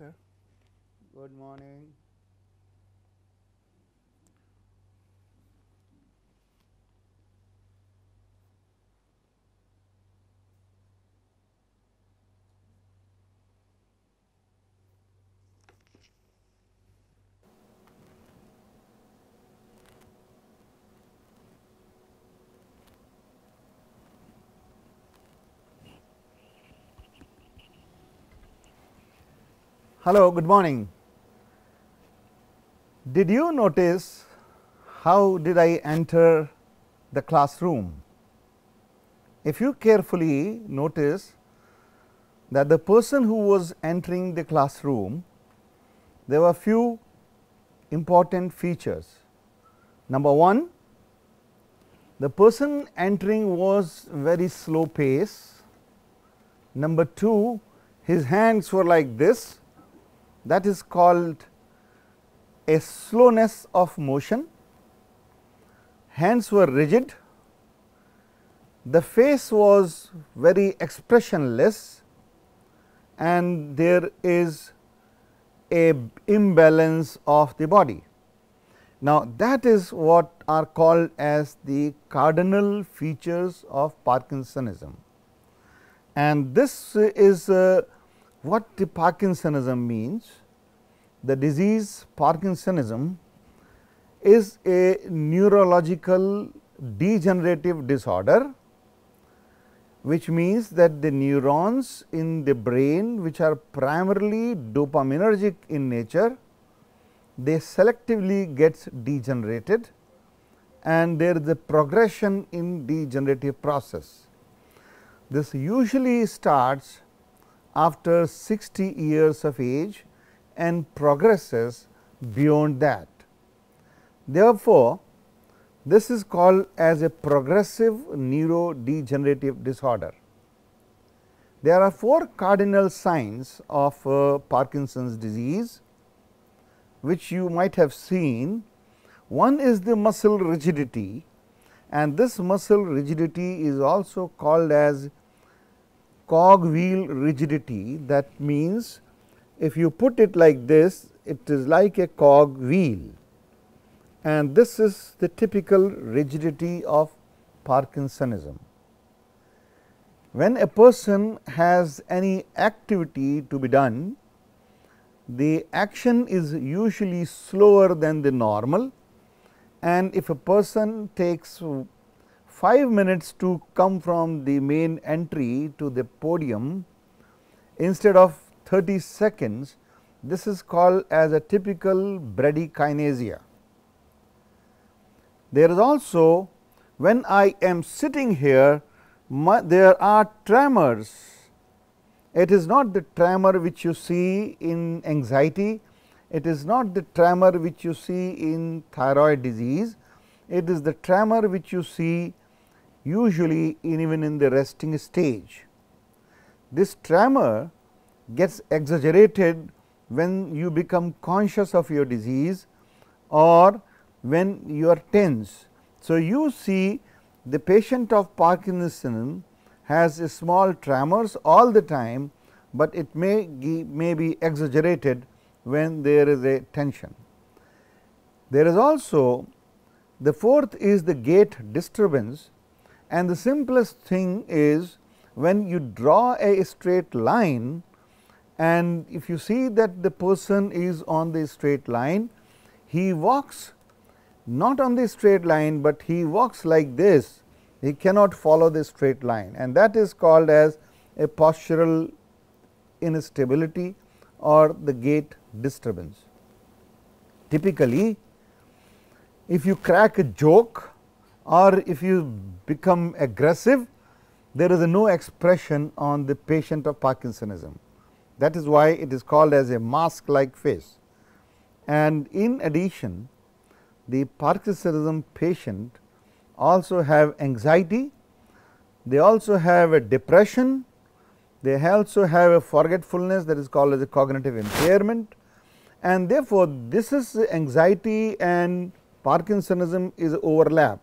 Sir. Good morning. Hello, good morning. Did you notice how did I enter the classroom? If you carefully notice that the person who was entering the classroom, there were few important features. Number one, the person entering was very slow pace. Number two, his hands were like this that is called a slowness of motion. Hands were rigid, the face was very expressionless and there is a imbalance of the body. Now, that is what are called as the cardinal features of Parkinsonism and this is uh, what the Parkinsonism means. The disease Parkinsonism is a neurological degenerative disorder, which means that the neurons in the brain which are primarily dopaminergic in nature, they selectively gets degenerated and there is a progression in degenerative process. This usually starts after 60 years of age and progresses beyond that. Therefore, this is called as a progressive neurodegenerative disorder. There are four cardinal signs of uh, Parkinson's disease, which you might have seen. One is the muscle rigidity and this muscle rigidity is also called as cogwheel rigidity that means if you put it like this it is like a cog wheel and this is the typical rigidity of Parkinsonism. When a person has any activity to be done, the action is usually slower than the normal and if a person takes 5 minutes to come from the main entry to the podium instead of 30 seconds this is called as a typical bradykinesia. There is also when I am sitting here my, there are tremors it is not the tremor which you see in anxiety it is not the tremor which you see in thyroid disease it is the tremor which you see usually in even in the resting stage. This tremor gets exaggerated when you become conscious of your disease or when you are tense. So, you see the patient of Parkinson has a small tremors all the time, but it may, may be exaggerated when there is a tension. There is also the fourth is the gait disturbance and the simplest thing is when you draw a straight line and if you see that the person is on the straight line, he walks not on the straight line, but he walks like this, he cannot follow the straight line and that is called as a postural instability or the gait disturbance. Typically, if you crack a joke or if you become aggressive, there is no expression on the patient of Parkinsonism. That is why it is called as a mask like face. And in addition, the Parkinsonism patient also have anxiety, they also have a depression, they also have a forgetfulness that is called as a cognitive impairment and therefore, this is anxiety and Parkinsonism is overlap.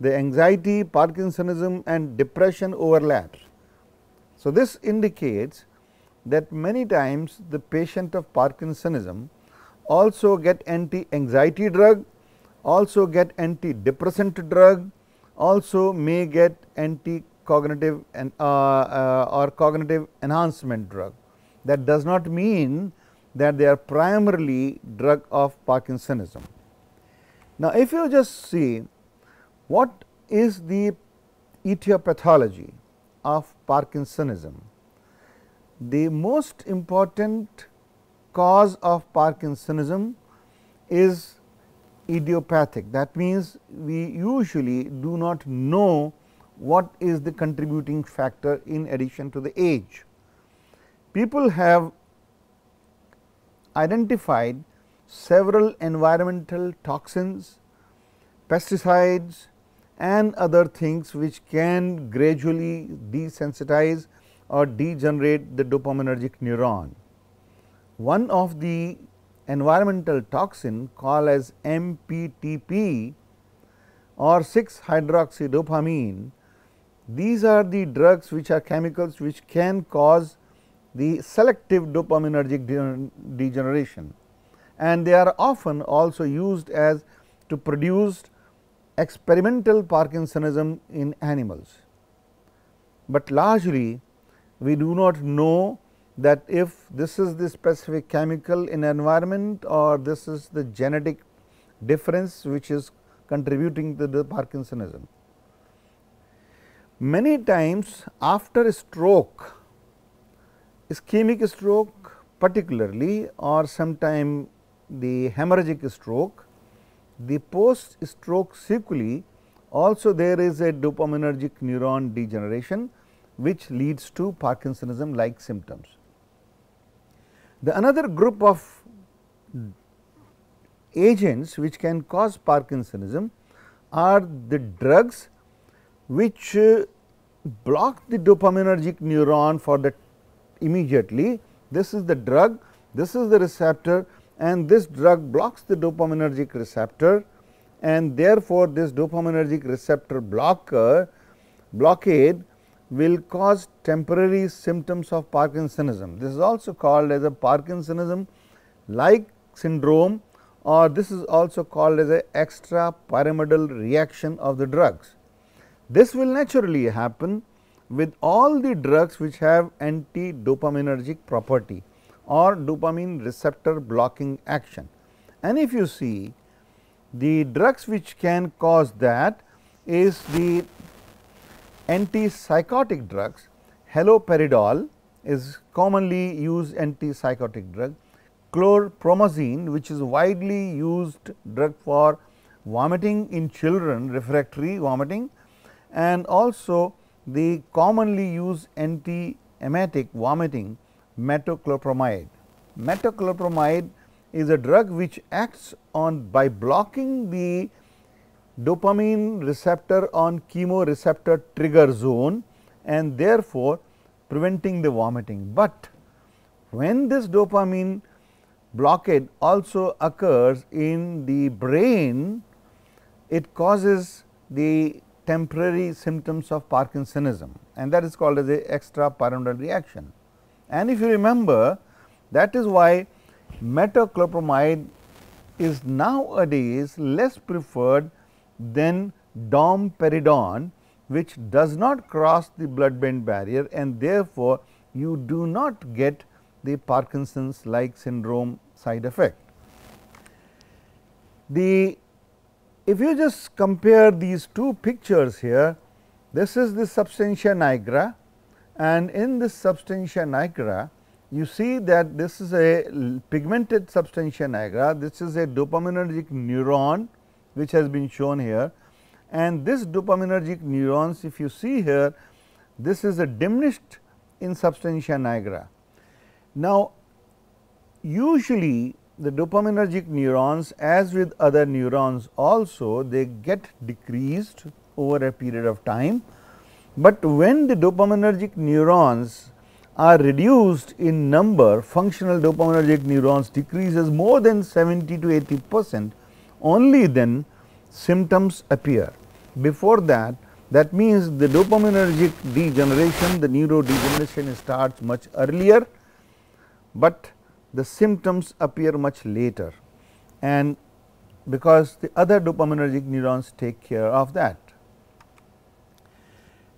The anxiety, Parkinsonism and depression overlap. So, this indicates that many times the patient of Parkinsonism also get anti anxiety drug, also get anti depressant drug, also may get anti cognitive and uh, uh, or cognitive enhancement drug. That does not mean that they are primarily drug of Parkinsonism. Now, if you just see what is the etiopathology of Parkinsonism, the most important cause of Parkinsonism is idiopathic. That means, we usually do not know what is the contributing factor in addition to the age. People have identified several environmental toxins, pesticides and other things which can gradually desensitize or degenerate the dopaminergic neuron. One of the environmental toxin called as MPTP or 6 hydroxydopamine, these are the drugs which are chemicals which can cause the selective dopaminergic degeneration and they are often also used as to produce experimental Parkinsonism in animals. But largely we do not know that if this is the specific chemical in environment or this is the genetic difference which is contributing to the Parkinsonism. Many times after stroke ischemic stroke particularly or sometime the hemorrhagic stroke, the post stroke sequelae also there is a dopaminergic neuron degeneration which leads to Parkinsonism like symptoms. The another group of agents which can cause Parkinsonism are the drugs which uh, block the dopaminergic neuron for the immediately this is the drug, this is the receptor and this drug blocks the dopaminergic receptor and therefore, this dopaminergic receptor blocker blockade will cause temporary symptoms of Parkinsonism. This is also called as a Parkinsonism like syndrome or this is also called as a extra pyramidal reaction of the drugs. This will naturally happen with all the drugs which have anti dopaminergic property or dopamine receptor blocking action. And if you see the drugs which can cause that is the antipsychotic drugs haloperidol is commonly used antipsychotic drug, chlorpromazine which is widely used drug for vomiting in children refractory vomiting and also the commonly used anti-emetic vomiting metoclopramide. Metoclopramide is a drug which acts on by blocking the dopamine receptor on chemoreceptor trigger zone and therefore, preventing the vomiting. But when this dopamine blockade also occurs in the brain, it causes the temporary symptoms of Parkinsonism and that is called as a extra pyramidal reaction. And if you remember that is why metoclopramide is nowadays less preferred than domperidone which does not cross the blood brain barrier and therefore, you do not get the Parkinson's like syndrome side effect. The if you just compare these two pictures here, this is the substantia nigra and in this substantia nigra, you see that this is a pigmented substantia nigra, this is a dopaminergic neuron which has been shown here and this dopaminergic neurons if you see here this is a diminished in substantia nigra. Now, usually the dopaminergic neurons as with other neurons also they get decreased over a period of time, but when the dopaminergic neurons are reduced in number functional dopaminergic neurons decreases more than 70 to 80 percent only then symptoms appear. Before that that means the dopaminergic degeneration the neurodegeneration starts much earlier, but the symptoms appear much later and because the other dopaminergic neurons take care of that.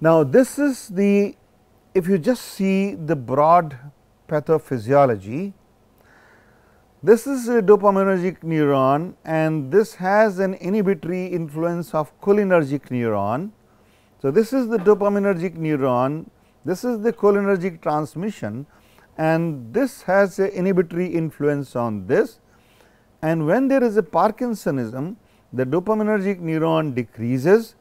Now, this is the if you just see the broad pathophysiology, this is a dopaminergic neuron and this has an inhibitory influence of cholinergic neuron. So, this is the dopaminergic neuron, this is the cholinergic transmission and this has a inhibitory influence on this and when there is a Parkinsonism the dopaminergic neuron decreases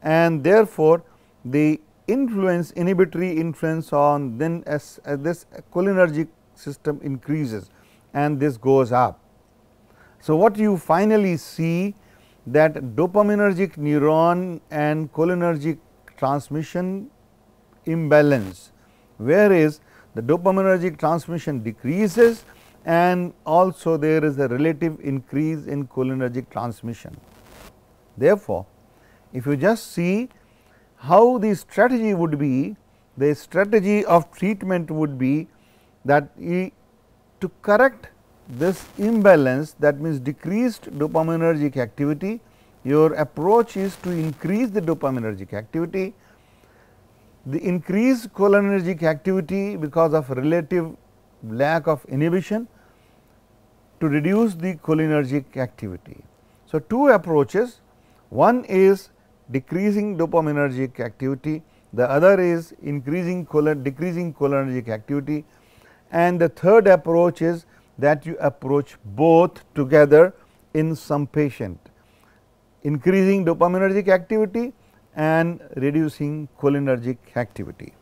and therefore, the influence inhibitory influence on then as, as this cholinergic system increases and this goes up. So, what you finally see that dopaminergic neuron and cholinergic transmission imbalance, whereas the dopaminergic transmission decreases and also there is a relative increase in cholinergic transmission. Therefore, if you just see how the strategy would be, the strategy of treatment would be that to correct this imbalance that means decreased dopaminergic activity, your approach is to increase the dopaminergic activity. The increased cholinergic activity because of relative lack of inhibition to reduce the cholinergic activity. So, two approaches. One is decreasing dopaminergic activity, the other is increasing decreasing cholinergic activity and the third approach is that you approach both together in some patient increasing dopaminergic activity and reducing cholinergic activity.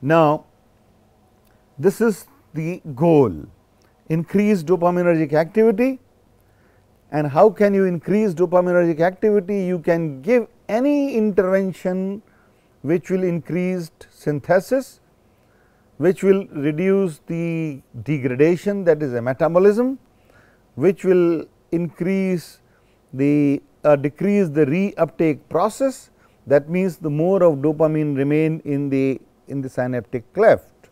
Now, this is the goal increase dopaminergic activity and how can you increase dopaminergic activity you can give any intervention which will increase synthesis which will reduce the degradation that is a metabolism which will increase the uh, decrease the reuptake process that means the more of dopamine remain in the in the synaptic cleft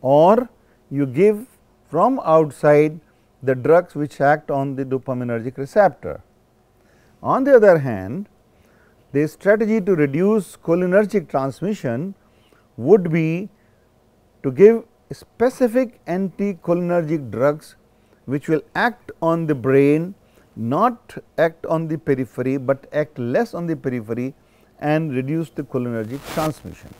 or you give from outside the drugs which act on the dopaminergic receptor. On the other hand, the strategy to reduce cholinergic transmission would be to give specific anticholinergic drugs which will act on the brain not act on the periphery, but act less on the periphery and reduce the cholinergic transmission.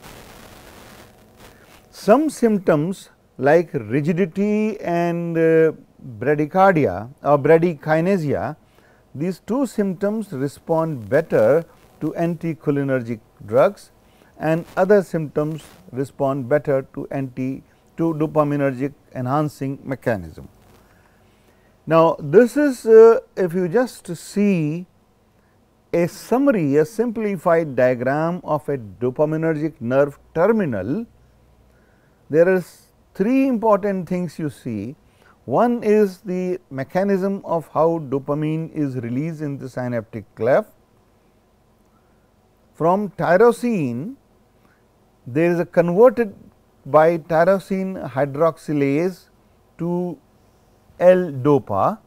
Some symptoms like rigidity and uh, bradycardia or bradykinesia, these two symptoms respond better to anticholinergic drugs and other symptoms respond better to anti to dopaminergic enhancing mechanism. Now, this is uh, if you just see a summary a simplified diagram of a dopaminergic nerve terminal, there is three important things you see. One is the mechanism of how dopamine is released in the synaptic cleft. From tyrosine, there is a converted by tyrosine hydroxylase to L-DOPA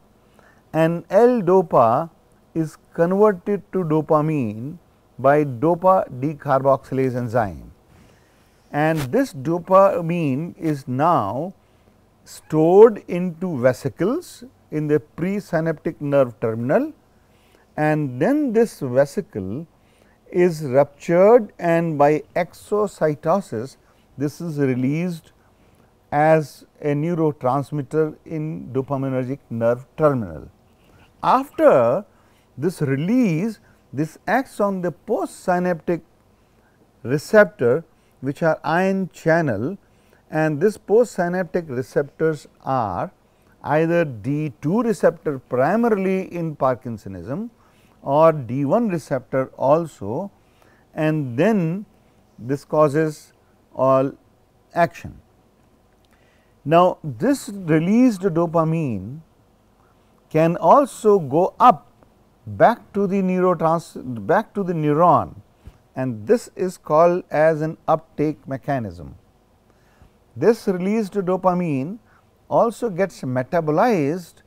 and L-DOPA is converted to dopamine by DOPA decarboxylase enzyme. And this dopamine is now stored into vesicles in the presynaptic nerve terminal and then this vesicle is ruptured and by exocytosis this is released as a neurotransmitter in dopaminergic nerve terminal. After this release this acts on the postsynaptic receptor which are ion channel and this postsynaptic receptors are either D2 receptor primarily in Parkinsonism or D1 receptor also and then this causes all action. Now, this released dopamine can also go up back to the neurotrans back to the neuron and this is called as an uptake mechanism. This released dopamine also gets metabolized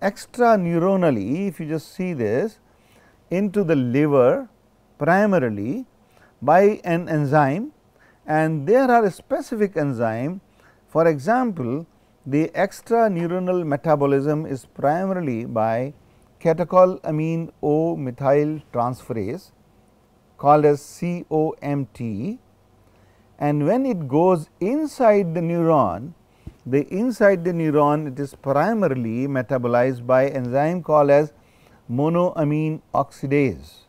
extra neuronally if you just see this into the liver primarily by an enzyme and there are specific enzyme. For example, the extra neuronal metabolism is primarily by catecholamine O methyl transferase called as COMT and when it goes inside the neuron, the inside the neuron it is primarily metabolized by enzyme called as monoamine oxidase.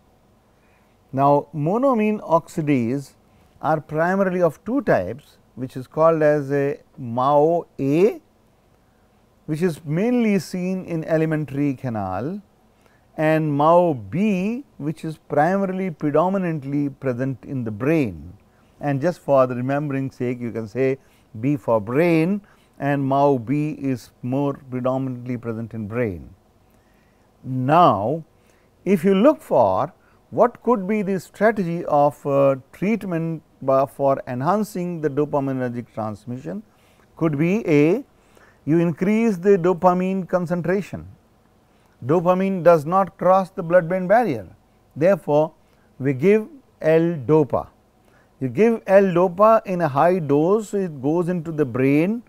Now, monoamine oxidase are primarily of two types which is called as a MAO A which is mainly seen in alimentary canal and MAO B which is primarily predominantly present in the brain and just for the remembering sake you can say B for brain and MAO B is more predominantly present in brain. Now, if you look for what could be the strategy of uh, treatment for enhancing the dopaminergic transmission could be a you increase the dopamine concentration. Dopamine does not cross the blood brain barrier. Therefore, we give L-DOPA. You give L-DOPA in a high dose, so it goes into the brain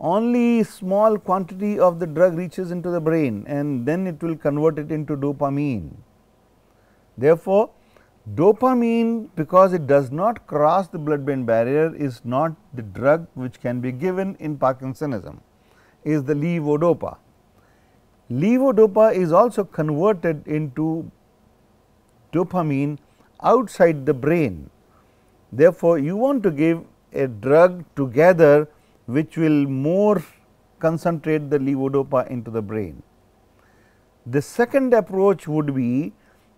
only small quantity of the drug reaches into the brain and then it will convert it into dopamine. Therefore, dopamine because it does not cross the blood brain barrier is not the drug which can be given in Parkinsonism is the levodopa. Levodopa is also converted into dopamine outside the brain. Therefore, you want to give a drug together which will more concentrate the levodopa into the brain. The second approach would be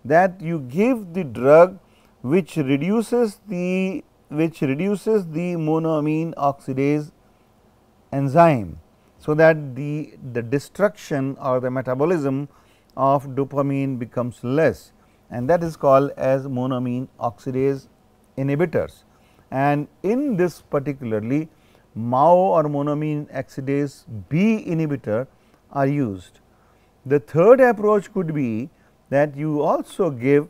that you give the drug which reduces the which reduces the monoamine oxidase enzyme. So, that the, the destruction or the metabolism of dopamine becomes less and that is called as monoamine oxidase inhibitors. And in this particularly MAO or monoamine oxidase B inhibitor are used. The third approach could be that you also give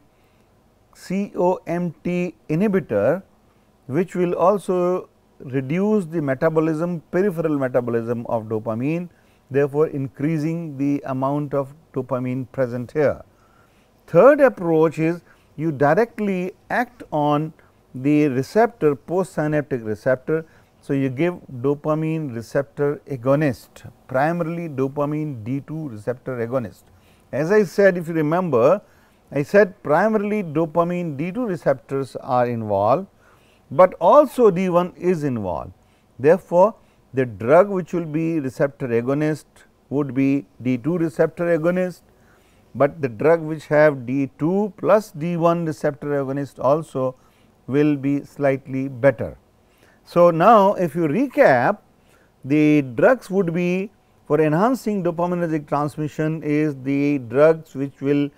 COMT inhibitor which will also reduce the metabolism peripheral metabolism of dopamine therefore, increasing the amount of dopamine present here. Third approach is you directly act on the receptor postsynaptic receptor so, you give dopamine receptor agonist primarily dopamine D2 receptor agonist. As I said if you remember I said primarily dopamine D2 receptors are involved, but also D1 is involved. Therefore, the drug which will be receptor agonist would be D2 receptor agonist, but the drug which have D2 plus D1 receptor agonist also will be slightly better. So, now if you recap the drugs would be for enhancing dopaminergic transmission is the drugs which will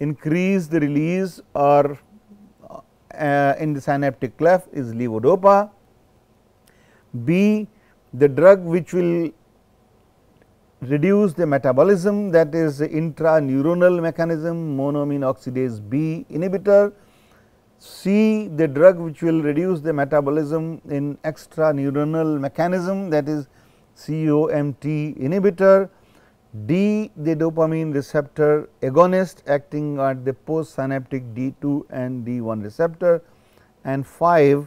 increase the release or uh, in the synaptic cleft is levodopa. B the drug which will reduce the metabolism that is intraneuronal mechanism monoamine oxidase B inhibitor C the drug which will reduce the metabolism in extraneuronal mechanism that is COMT inhibitor, D the dopamine receptor agonist acting at the postsynaptic D2 and D1 receptor. And 5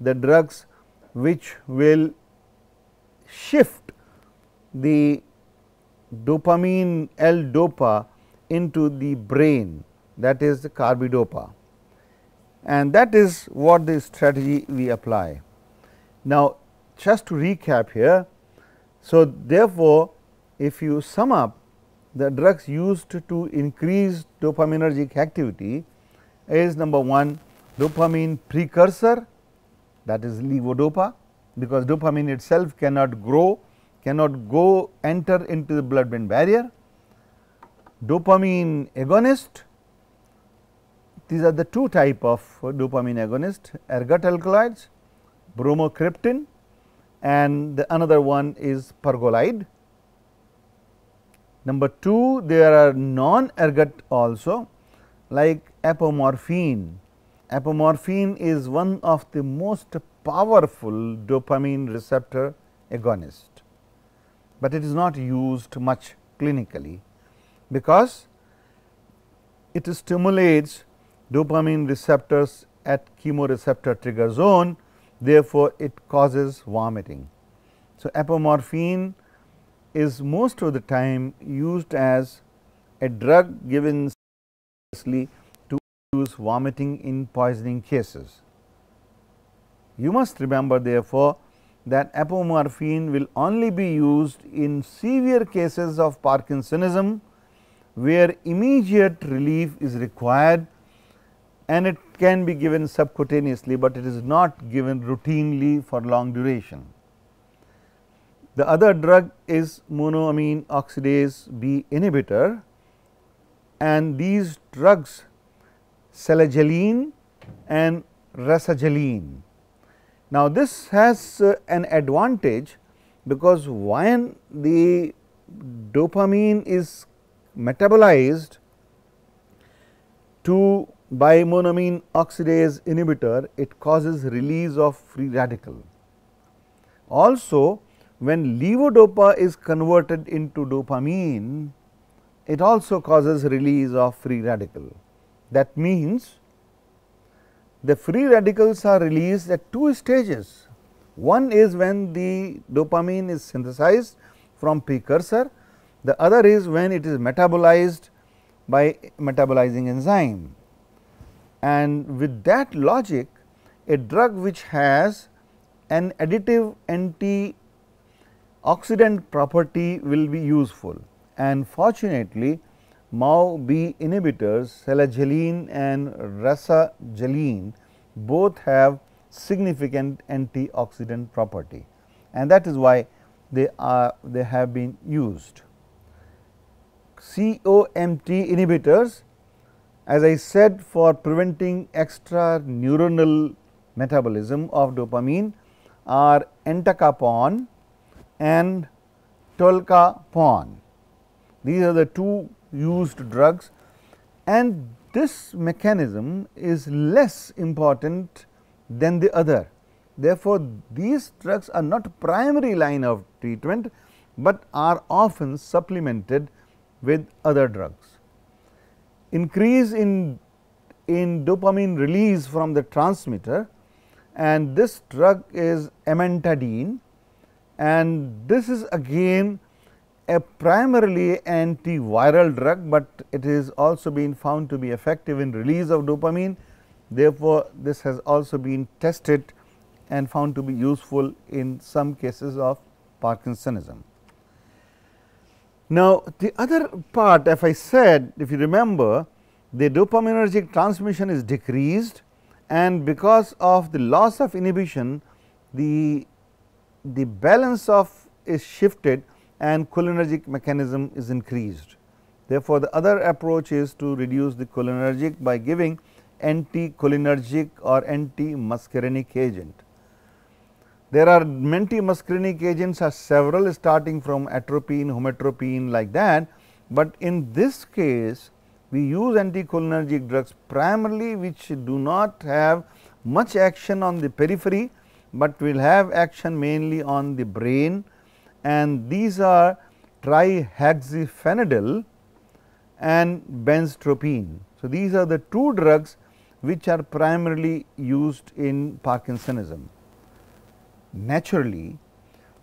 the drugs which will shift the dopamine L-dopa into the brain that is the carbidopa and that is what the strategy we apply. Now, just to recap here. So, therefore, if you sum up the drugs used to increase dopaminergic activity is number 1 dopamine precursor that is levodopa because dopamine itself cannot grow cannot go enter into the blood brain barrier. Dopamine agonist these are the two type of dopamine agonist ergot alkaloids bromocriptine and the another one is pergolide. Number 2 there are non ergot also like apomorphine. Apomorphine is one of the most powerful dopamine receptor agonist, but it is not used much clinically because it stimulates dopamine receptors at chemoreceptor trigger zone therefore, it causes vomiting. So, apomorphine is most of the time used as a drug given to use vomiting in poisoning cases. You must remember therefore, that apomorphine will only be used in severe cases of Parkinsonism, where immediate relief is required and it can be given subcutaneously, but it is not given routinely for long duration. The other drug is monoamine oxidase B inhibitor and these drugs selegiline and rasagiline. Now, this has uh, an advantage because when the dopamine is metabolized to by monoamine oxidase inhibitor, it causes release of free radical. Also, when levodopa is converted into dopamine, it also causes release of free radical. That means, the free radicals are released at two stages. One is when the dopamine is synthesized from precursor, the other is when it is metabolized by metabolizing enzyme and with that logic a drug which has an additive antioxidant property will be useful and fortunately MAO-B inhibitors selegiline and rasagiline both have significant antioxidant property and that is why they are they have been used. COMT inhibitors as I said for preventing extra neuronal metabolism of dopamine are entacapone and tolcapone. These are the two used drugs and this mechanism is less important than the other. Therefore, these drugs are not primary line of treatment, but are often supplemented with other drugs increase in, in dopamine release from the transmitter and this drug is amantadine and this is again a primarily antiviral drug, but it is also been found to be effective in release of dopamine. Therefore, this has also been tested and found to be useful in some cases of Parkinsonism. Now, the other part if I said if you remember the dopaminergic transmission is decreased and because of the loss of inhibition the, the balance of is shifted and cholinergic mechanism is increased. Therefore, the other approach is to reduce the cholinergic by giving anticholinergic or anti-muscarinic agent. There are anti-muscarinic agents are several starting from atropine, homatropine like that, but in this case we use anticholinergic drugs primarily which do not have much action on the periphery, but will have action mainly on the brain. And these are trihexyphenidyl and benztropine. So, these are the two drugs which are primarily used in Parkinsonism naturally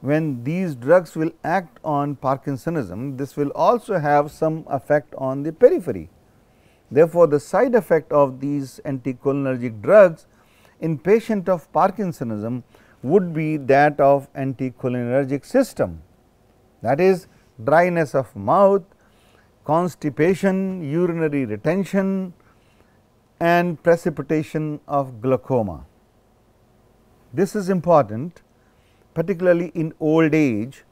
when these drugs will act on Parkinsonism, this will also have some effect on the periphery. Therefore, the side effect of these anticholinergic drugs in patient of Parkinsonism would be that of anticholinergic system that is dryness of mouth, constipation, urinary retention and precipitation of glaucoma. This is important particularly in old age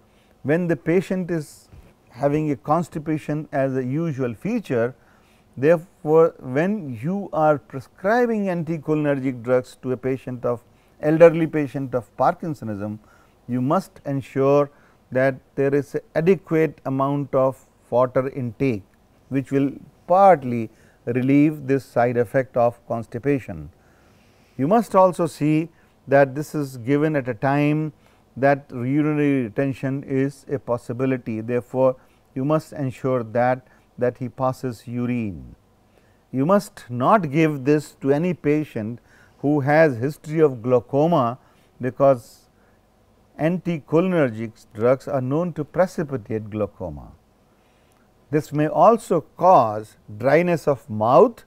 when the patient is having a constipation as a usual feature. Therefore, when you are prescribing anticholinergic drugs to a patient of elderly patient of Parkinsonism, you must ensure that there is adequate amount of water intake, which will partly relieve this side effect of constipation. You must also see that this is given at a time that urinary retention is a possibility. Therefore, you must ensure that that he passes urine. You must not give this to any patient who has history of glaucoma, because anticholinergic drugs are known to precipitate glaucoma. This may also cause dryness of mouth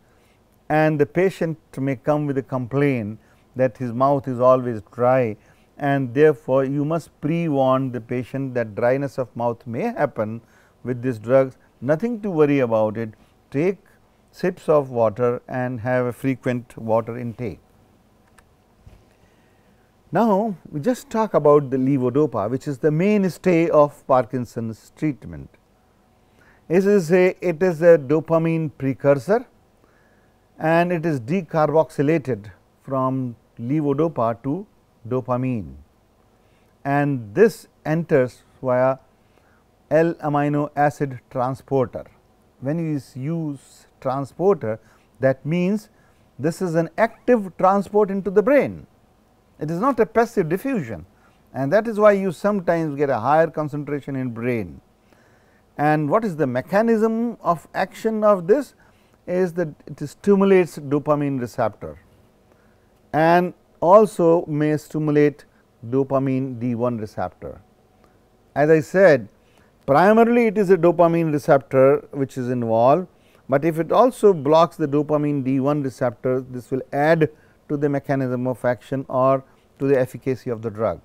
and the patient may come with a complaint that his mouth is always dry and therefore, you must pre warn the patient that dryness of mouth may happen with these drugs nothing to worry about it take sips of water and have a frequent water intake. Now, we just talk about the levodopa which is the mainstay of Parkinson's treatment. It is a it is a dopamine precursor and it is decarboxylated from levodopa to dopamine and this enters via L amino acid transporter. When you use transporter that means this is an active transport into the brain. It is not a passive diffusion and that is why you sometimes get a higher concentration in brain. And what is the mechanism of action of this is that it stimulates dopamine receptor and also may stimulate dopamine D1 receptor. As I said primarily it is a dopamine receptor which is involved, but if it also blocks the dopamine D1 receptor this will add to the mechanism of action or to the efficacy of the drug.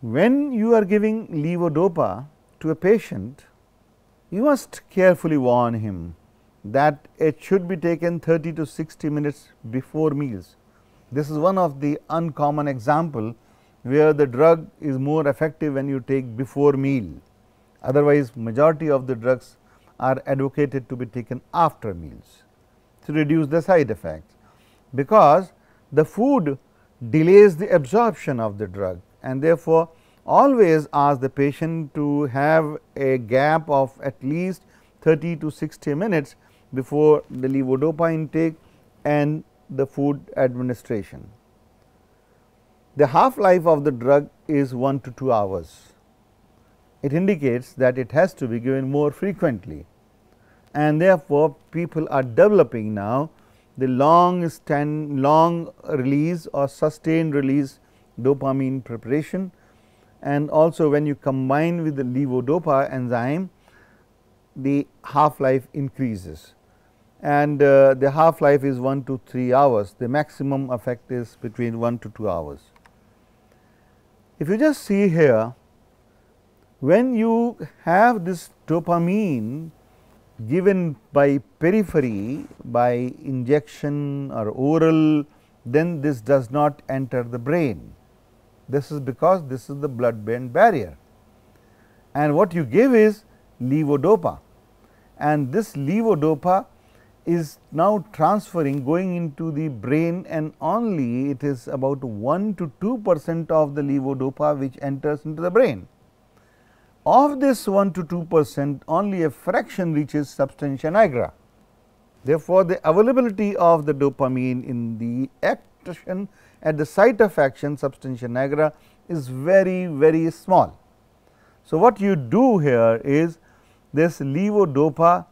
When you are giving levodopa to a patient, you must carefully warn him that it should be taken 30 to 60 minutes before meals. This is one of the uncommon example where the drug is more effective when you take before meal. Otherwise, majority of the drugs are advocated to be taken after meals to reduce the side effects, because the food delays the absorption of the drug and therefore, always ask the patient to have a gap of at least 30 to 60 minutes before the levodopa intake and the food administration. The half life of the drug is 1 to 2 hours. It indicates that it has to be given more frequently and therefore, people are developing now the long stand long release or sustained release dopamine preparation and also when you combine with the levodopa enzyme the half life increases and uh, the half life is 1 to 3 hours, the maximum effect is between 1 to 2 hours. If you just see here, when you have this dopamine given by periphery by injection or oral, then this does not enter the brain. This is because this is the blood brain barrier and what you give is levodopa and this levodopa is now transferring going into the brain and only it is about 1 to 2 percent of the levodopa which enters into the brain. Of this 1 to 2 percent only a fraction reaches substantia nigra. Therefore, the availability of the dopamine in the action at the site of action substantia nigra is very very small. So, what you do here is this levodopa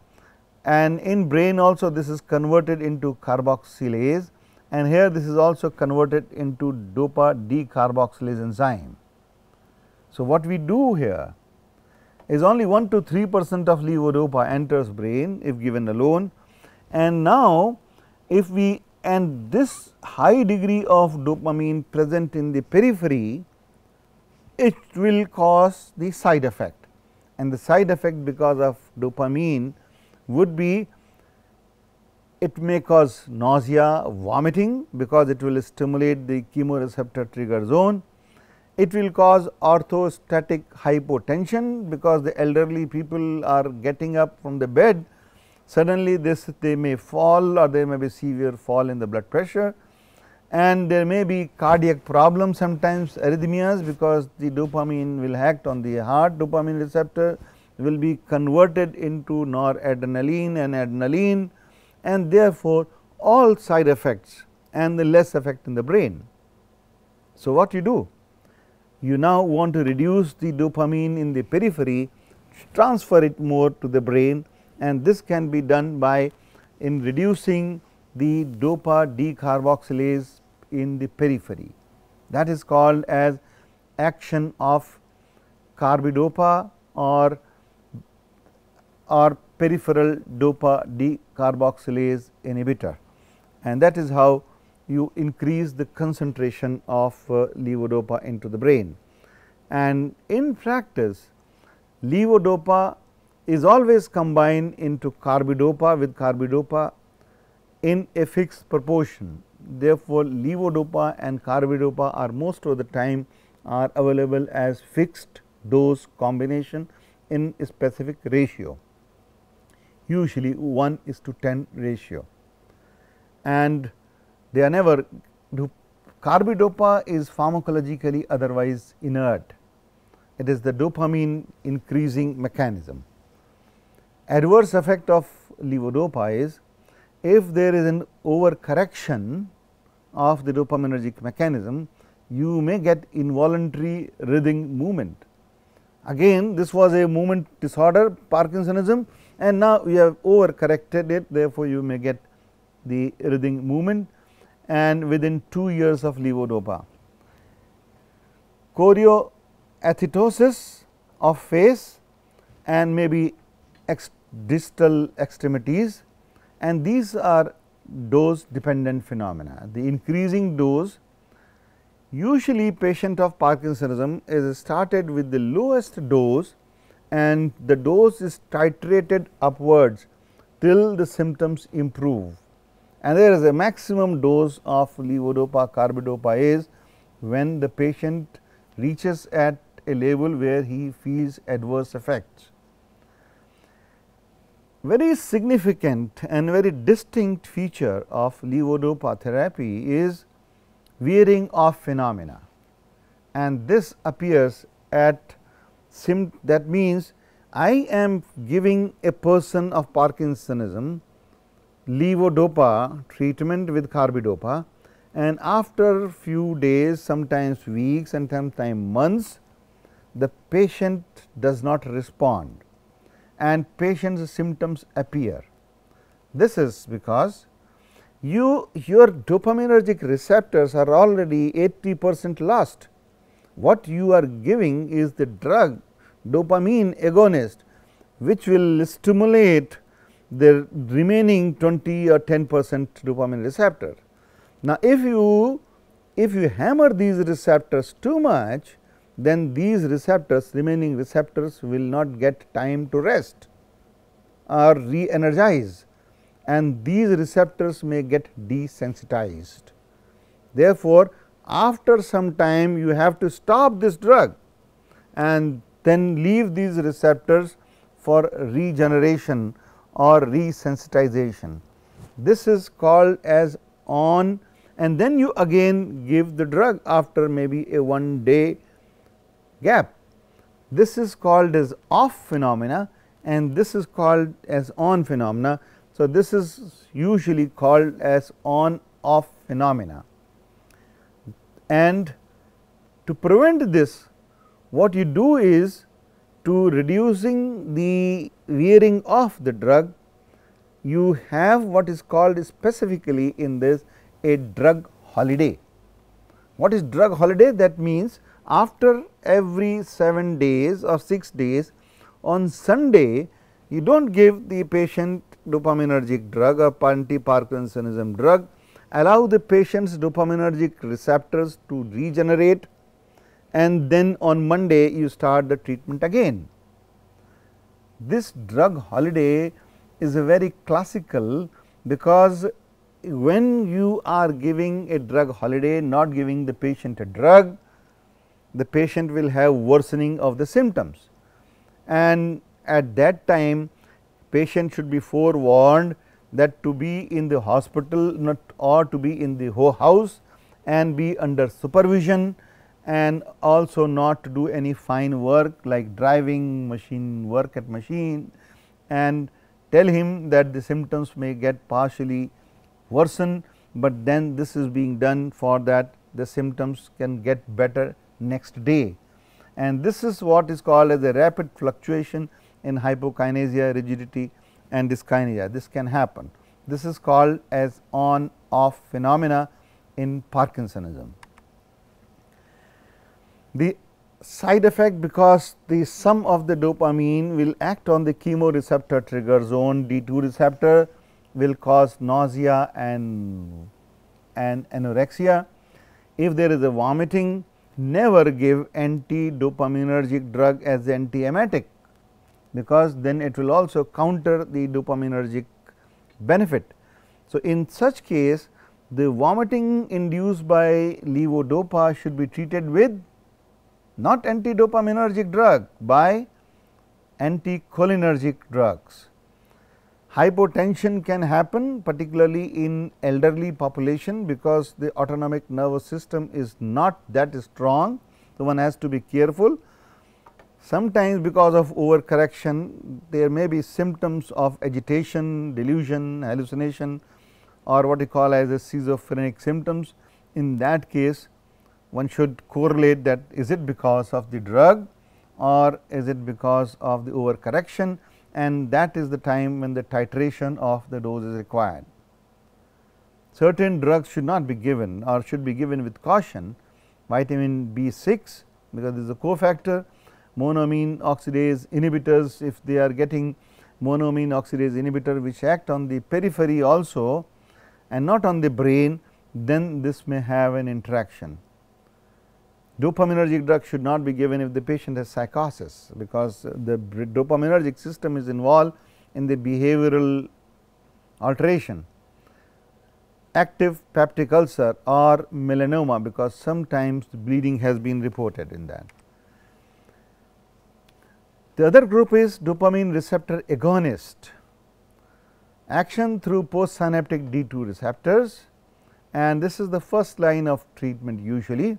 and in brain also this is converted into carboxylase. And here this is also converted into dopa decarboxylase enzyme. So, what we do here is only 1 to 3 percent of levodopa enters brain if given alone. And now if we and this high degree of dopamine present in the periphery it will cause the side effect. And the side effect because of dopamine would be it may cause nausea, vomiting because it will stimulate the chemoreceptor trigger zone. It will cause orthostatic hypotension because the elderly people are getting up from the bed. Suddenly this they may fall or there may be severe fall in the blood pressure. And there may be cardiac problems sometimes arrhythmias because the dopamine will act on the heart dopamine receptor will be converted into noradrenaline and adrenaline and therefore, all side effects and the less effect in the brain. So, what you do? You now want to reduce the dopamine in the periphery, transfer it more to the brain and this can be done by in reducing the dopa decarboxylase in the periphery. That is called as action of carbidopa or or peripheral dopa decarboxylase inhibitor and that is how you increase the concentration of uh, levodopa into the brain. And in practice levodopa is always combined into carbidopa with carbidopa in a fixed proportion. Therefore, levodopa and carbidopa are most of the time are available as fixed dose combination in a specific ratio usually 1 is to 10 ratio and they are never carbidopa is pharmacologically otherwise inert it is the dopamine increasing mechanism. Adverse effect of levodopa is if there is an overcorrection of the dopaminergic mechanism you may get involuntary writhing movement. Again this was a movement disorder Parkinsonism and now we have over corrected it therefore, you may get the writhing movement and within 2 years of levodopa. Choreoathetosis of face and maybe ex distal extremities and these are dose dependent phenomena. The increasing dose usually patient of Parkinsonism is started with the lowest dose and the dose is titrated upwards till the symptoms improve and there is a maximum dose of levodopa carbidopa is when the patient reaches at a level where he feels adverse effects. Very significant and very distinct feature of levodopa therapy is wearing off phenomena and this appears at sim that means I am giving a person of Parkinsonism levodopa treatment with carbidopa and after few days sometimes weeks and sometimes months the patient does not respond and patient's symptoms appear. This is because you your dopaminergic receptors are already 80 percent lost. What you are giving is the drug dopamine agonist which will stimulate the remaining 20 or 10 percent dopamine receptor. Now, if you if you hammer these receptors too much then these receptors remaining receptors will not get time to rest or re-energize and these receptors may get desensitized. Therefore, after some time you have to stop this drug and then leave these receptors for regeneration or resensitization. This is called as on and then you again give the drug after maybe a one day gap. This is called as off phenomena and this is called as on phenomena. So, this is usually called as on off phenomena and to prevent this what you do is to reducing the wearing off the drug you have what is called specifically in this a drug holiday. What is drug holiday? That means after every 7 days or 6 days on Sunday you do not give the patient dopaminergic drug or anti-Parkinsonism drug, allow the patient's dopaminergic receptors to regenerate and then on Monday you start the treatment again. This drug holiday is a very classical because when you are giving a drug holiday not giving the patient a drug, the patient will have worsening of the symptoms and at that time patient should be forewarned that to be in the hospital not or to be in the whole house and be under supervision and also not to do any fine work like driving machine work at machine and tell him that the symptoms may get partially worsen, but then this is being done for that the symptoms can get better next day and this is what is called as a rapid fluctuation in hypokinesia, rigidity and dyskinesia. This can happen. This is called as on off phenomena in Parkinsonism. The side effect because the sum of the dopamine will act on the chemoreceptor trigger zone D2 receptor will cause nausea and, and anorexia. If there is a vomiting never give anti dopaminergic drug as antiemetic because then it will also counter the dopaminergic benefit. So, in such case the vomiting induced by levodopa should be treated with not anti-dopaminergic drug by anticholinergic drugs. Hypotension can happen particularly in elderly population because the autonomic nervous system is not that strong. So, one has to be careful Sometimes because of overcorrection there may be symptoms of agitation, delusion, hallucination or what we call as a schizophrenic symptoms. In that case one should correlate that is it because of the drug or is it because of the overcorrection and that is the time when the titration of the dose is required. Certain drugs should not be given or should be given with caution vitamin B6 because this is a cofactor monoamine oxidase inhibitors if they are getting monoamine oxidase inhibitor which act on the periphery also and not on the brain then this may have an interaction. Dopaminergic drug should not be given if the patient has psychosis because the dopaminergic system is involved in the behavioral alteration. Active peptic ulcer or melanoma because sometimes bleeding has been reported in that. The other group is dopamine receptor agonist action through postsynaptic D2 receptors and this is the first line of treatment usually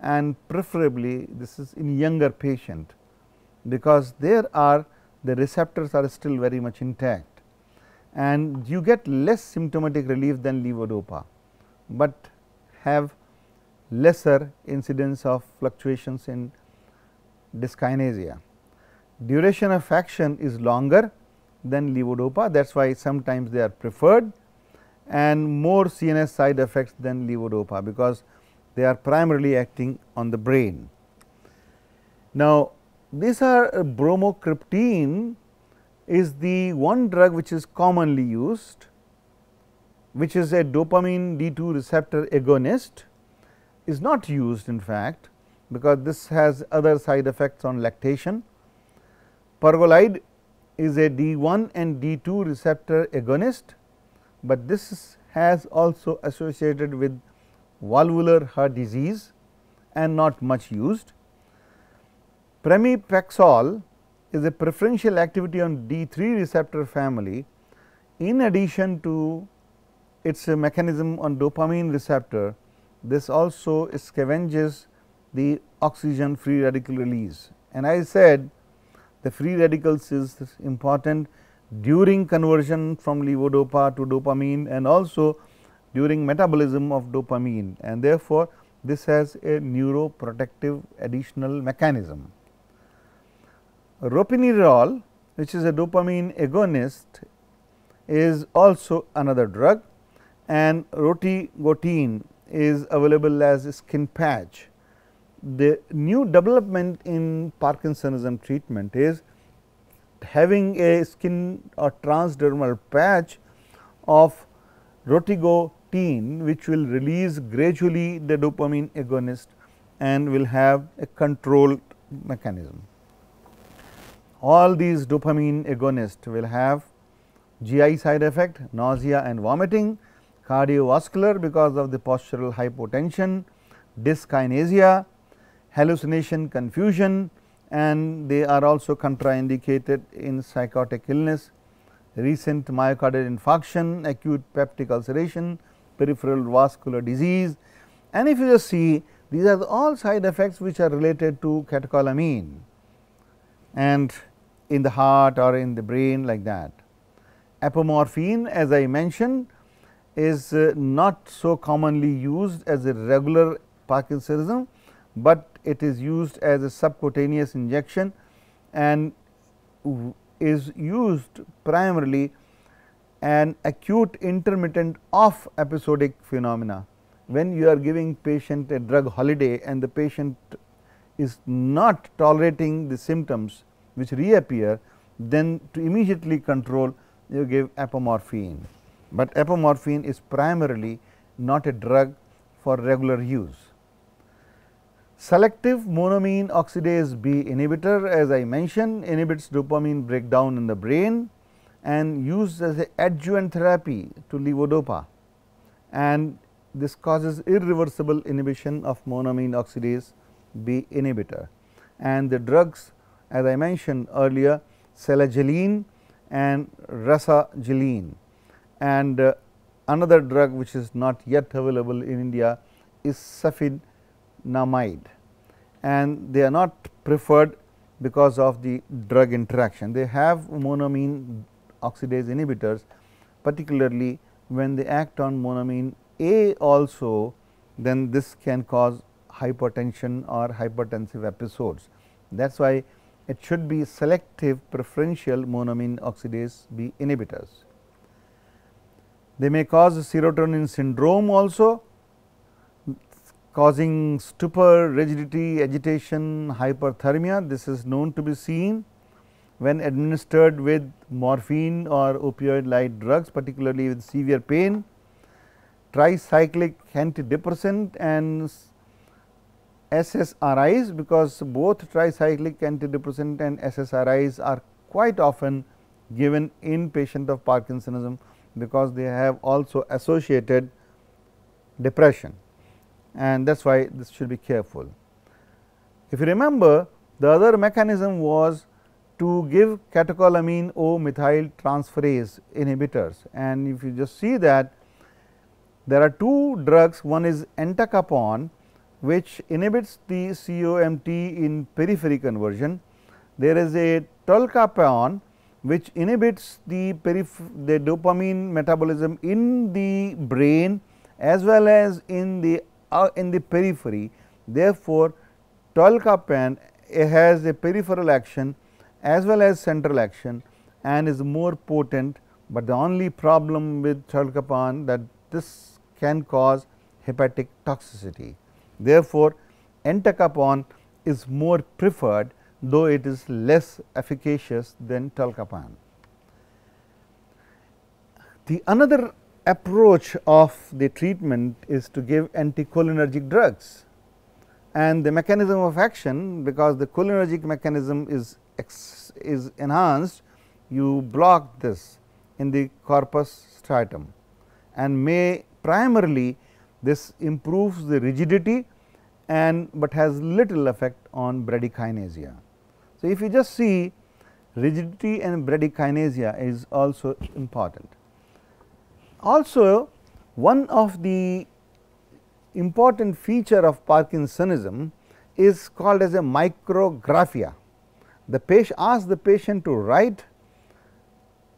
and preferably this is in younger patient because there are the receptors are still very much intact and you get less symptomatic relief than levodopa, but have lesser incidence of fluctuations in dyskinesia. Duration of action is longer than levodopa that is why sometimes they are preferred and more CNS side effects than levodopa because they are primarily acting on the brain. Now, these are uh, bromocriptine is the one drug which is commonly used which is a dopamine D2 receptor agonist is not used in fact because this has other side effects on lactation Pergolide is a D1 and D2 receptor agonist, but this has also associated with valvular heart disease and not much used. Pramipexole is a preferential activity on D3 receptor family in addition to its mechanism on dopamine receptor. This also scavenges the oxygen free radical release and I said the free radicals is important during conversion from levodopa to dopamine and also during metabolism of dopamine and therefore, this has a neuroprotective additional mechanism. Ropinirole which is a dopamine agonist is also another drug and rotigotine is available as a skin patch. The new development in Parkinsonism treatment is having a skin or transdermal patch of rotigotine which will release gradually the dopamine agonist and will have a controlled mechanism. All these dopamine agonists will have GI side effect, nausea and vomiting, cardiovascular because of the postural hypotension, dyskinesia, hallucination, confusion and they are also contraindicated in psychotic illness, recent myocardial infarction, acute peptic ulceration, peripheral vascular disease and if you just see these are all side effects which are related to catecholamine and in the heart or in the brain like that. Apomorphine as I mentioned is uh, not so commonly used as a regular Parkinsonism, but it is used as a subcutaneous injection and is used primarily an acute intermittent off episodic phenomena. When you are giving patient a drug holiday and the patient is not tolerating the symptoms which reappear, then to immediately control you give apomorphine, but apomorphine is primarily not a drug for regular use. Selective monoamine oxidase B inhibitor as I mentioned inhibits dopamine breakdown in the brain and used as a adjuvant therapy to levodopa. And this causes irreversible inhibition of monoamine oxidase B inhibitor. And the drugs as I mentioned earlier selegiline and rasagiline and uh, another drug which is not yet available in India is safinamide and they are not preferred because of the drug interaction. They have monoamine oxidase inhibitors particularly when they act on monoamine A also then this can cause hypertension or hypertensive episodes. That is why it should be selective preferential monoamine oxidase B inhibitors. They may cause serotonin syndrome also causing stupor, rigidity, agitation, hyperthermia. This is known to be seen when administered with morphine or opioid like drugs particularly with severe pain, tricyclic antidepressant and SSRIs because both tricyclic antidepressant and SSRIs are quite often given in patient of Parkinsonism because they have also associated depression and that is why this should be careful. If you remember the other mechanism was to give catecholamine O methyl transferase inhibitors and if you just see that there are two drugs one is entacapone which inhibits the COMT in periphery conversion. There is a tolcapone which inhibits the, the dopamine metabolism in the brain as well as in the uh, in the periphery. Therefore, tolcapone has a peripheral action as well as central action and is more potent, but the only problem with tolcapone that this can cause hepatic toxicity. Therefore, entacapone is more preferred though it is less efficacious than tolcapone. The another approach of the treatment is to give anticholinergic drugs and the mechanism of action because the cholinergic mechanism is is enhanced you block this in the corpus striatum and may primarily this improves the rigidity and but has little effect on bradykinesia. So, if you just see rigidity and bradykinesia is also important. Also one of the important feature of Parkinsonism is called as a micrographia. The patient asks the patient to write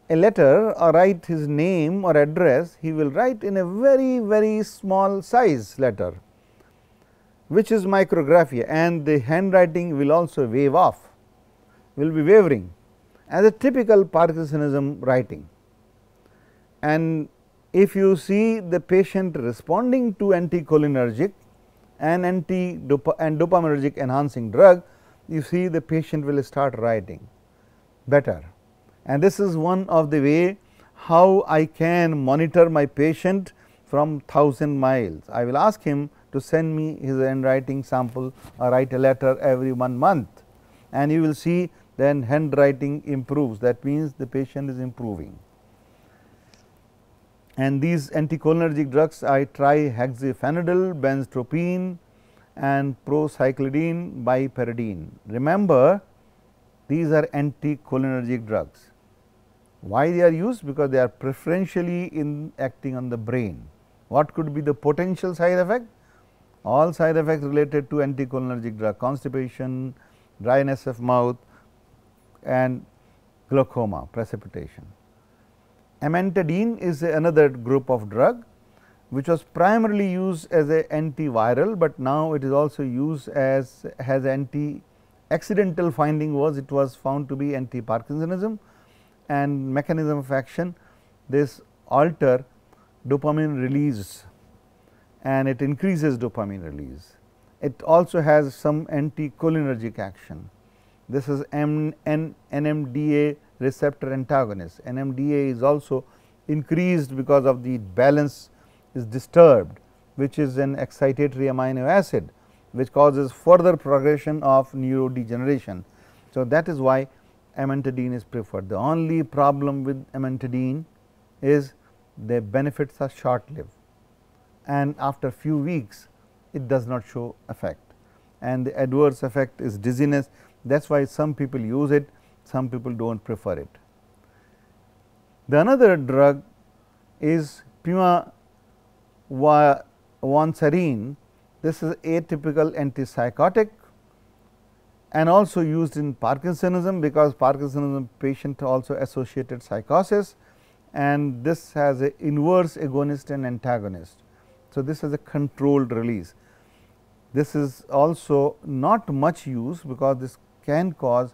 a letter or write his name or address, he will write in a very very small size letter which is micrographia and the handwriting will also wave off, will be wavering as a typical Parkinsonism writing. And if you see the patient responding to anticholinergic and anti and dopaminergic enhancing drug, you see the patient will start writing better. And this is one of the way how I can monitor my patient from 1000 miles. I will ask him to send me his handwriting sample or write a letter every one month and you will see then handwriting improves that means the patient is improving and these anticholinergic drugs I trihexyphenidyl, benztropine and procyclidine biperiden. Remember these are anticholinergic drugs. Why they are used? Because they are preferentially in acting on the brain. What could be the potential side effect? All side effects related to anticholinergic drug constipation, dryness of mouth and glaucoma precipitation. Amantadine is another group of drug which was primarily used as a antiviral, but now it is also used as has anti accidental finding was it was found to be anti Parkinsonism and mechanism of action this alter dopamine release and it increases dopamine release. It also has some anticholinergic action. This is NMDA receptor antagonist. NMDA is also increased because of the balance is disturbed which is an excitatory amino acid which causes further progression of neurodegeneration. So, that is why amantadine is preferred. The only problem with amantadine is the benefits are short lived and after few weeks it does not show effect and the adverse effect is dizziness that is why some people use it some people do not prefer it. The another drug is pimavanserin. This is atypical antipsychotic and also used in Parkinsonism because Parkinsonism patient also associated psychosis and this has a inverse agonist and antagonist. So, this has a controlled release. This is also not much use because this can cause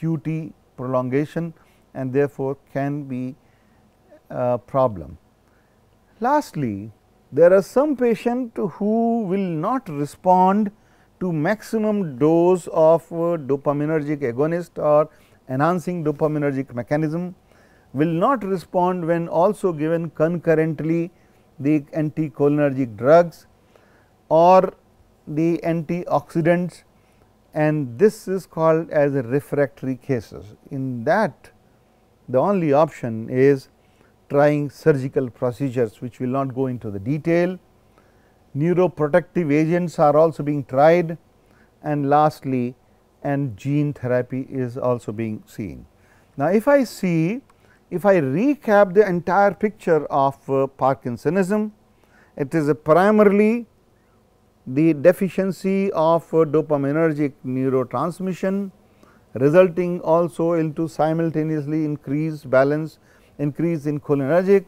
QT prolongation and therefore, can be a problem. Lastly, there are some patient who will not respond to maximum dose of uh, dopaminergic agonist or enhancing dopaminergic mechanism will not respond when also given concurrently the anticholinergic drugs or the antioxidants and this is called as refractory cases. In that the only option is trying surgical procedures which will not go into the detail. Neuroprotective agents are also being tried and lastly and gene therapy is also being seen. Now, if I see if I recap the entire picture of uh, Parkinsonism, it is primarily the deficiency of dopaminergic neurotransmission resulting also into simultaneously increased balance increase in cholinergic.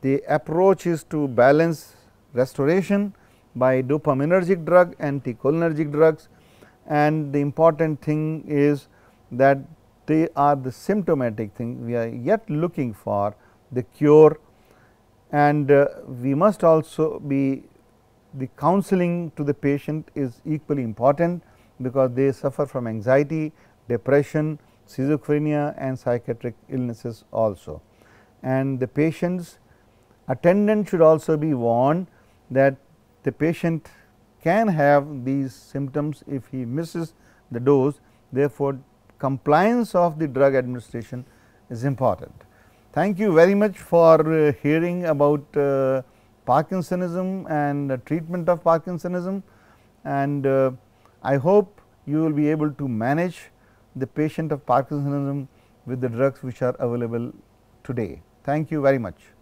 The approach is to balance restoration by dopaminergic drug and anticholinergic drugs. And the important thing is that they are the symptomatic thing. We are yet looking for the cure. And uh, we must also be the counseling to the patient is equally important because they suffer from anxiety, depression, schizophrenia and psychiatric illnesses also. And the patient's attendant should also be warned that the patient can have these symptoms if he misses the dose. Therefore, compliance of the drug administration is important. Thank you very much for uh, hearing about uh, Parkinsonism and treatment of Parkinsonism and uh, I hope you will be able to manage the patient of Parkinsonism with the drugs which are available today. Thank you very much.